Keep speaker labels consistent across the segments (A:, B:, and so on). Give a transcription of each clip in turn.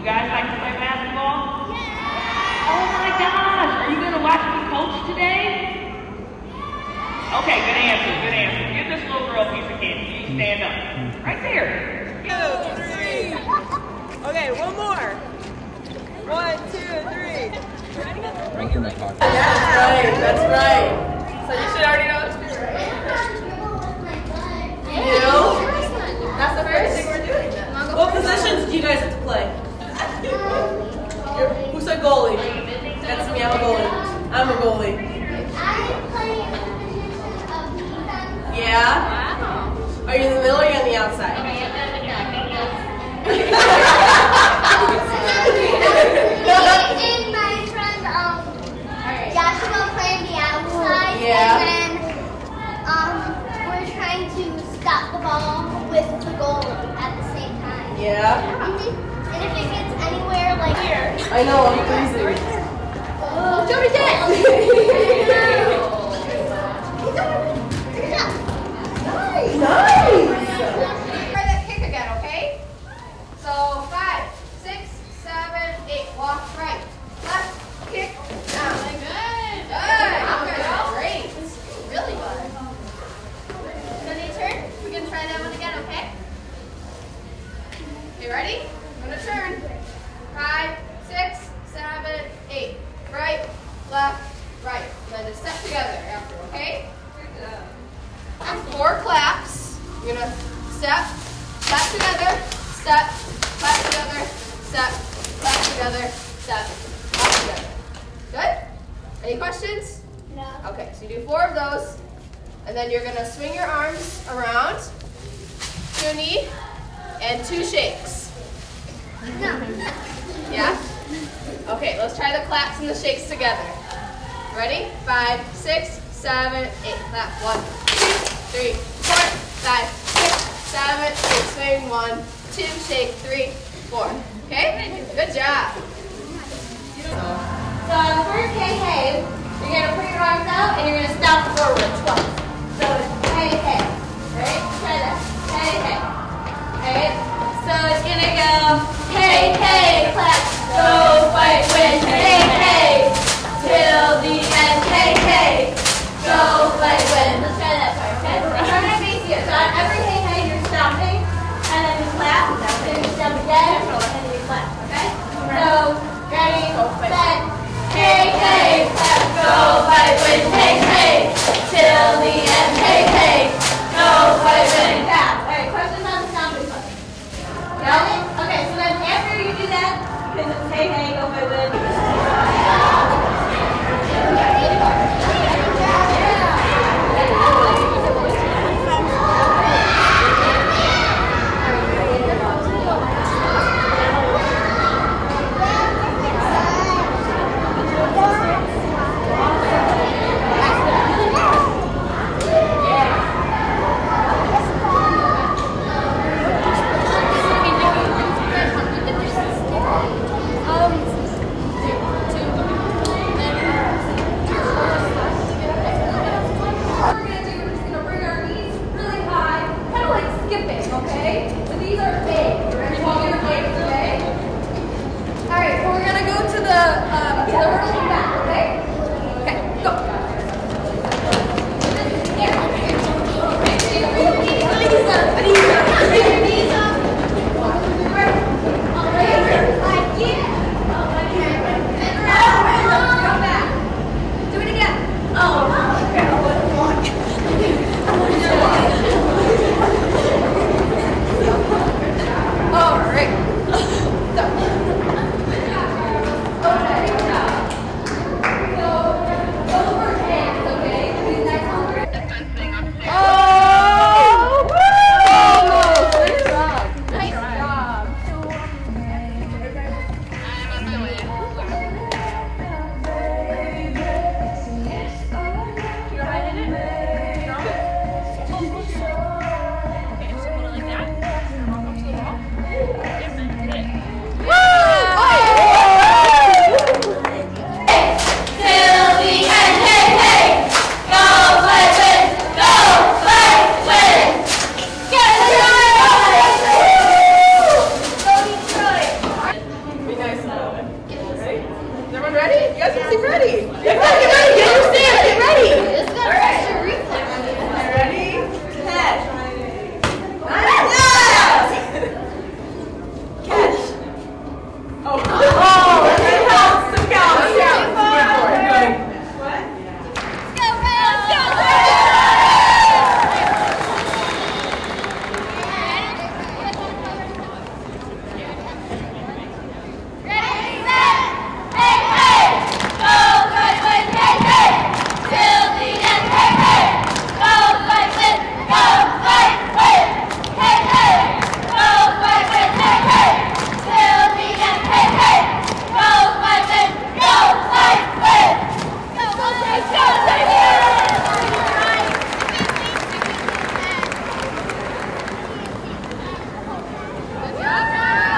A: basketball. You guys like to play basketball? Yeah. Oh my gosh. Are you going to watch me coach today? Okay, good answer, good answer. Give this little girl a piece of candy. You stand up. Right there. Two, three. Okay,
B: one more. One, two, three. Right in my pocket. That's right, that's right. So you should already know what to do, right?
C: You
B: do? That's the first thing we're doing
D: then.
B: What positions do you guys have to play? You're- Who's a goalie? That's me, I'm a goalie. I'm a goalie. Yeah? Are you in the middle or are you on the outside?
E: and my friend um
C: Joshua
E: playing the
C: outside
B: Yeah. and
C: then
E: um
C: we're trying to stop the ball with the goal at the same time.
B: Yeah?
E: And
C: if it gets anywhere like here.
B: I know, I'm freezing. Oh, Jody did! Nice!
D: Try that kick again, okay? So five, six, seven, eight. Walk right, left, kick, down. Good. Good. Okay, great. Really good. Sunny turn. We can try that one again, okay? Okay, ready? I'm gonna turn. Five, six, seven, eight. Right, left, right. Then just step together after, okay? Four claps. You're gonna step, clap together, step, clap together, step, clap together, step, clap together. Good? Any questions?
E: No.
D: Okay, so you do four of those, and then you're gonna swing your arms around to a knee and two shakes. Yeah? Okay, let's try the claps and the shakes together. Ready? Five, six, seven, eight. Clap. One, two, three, four, five, six, seven, eight. Swing. One, two, shake. Three, four. Okay? Good job. So
F: on the first hey hey, you're gonna put your arms out and you're gonna stop forward. gonna go, hey, hey, clap, go fight with, hey, hey, till the end, hey, hey, go fight win. Let's try that part, okay? Turn so every hey, hey, you're and then you clap, again. These are fake. Right? You want me to play today? All
G: right, so we're going to go to the, um,
F: to the hurdling back, okay?
G: Okay,
F: go.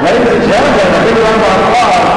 D: ليس الجهل لكن لما أطلع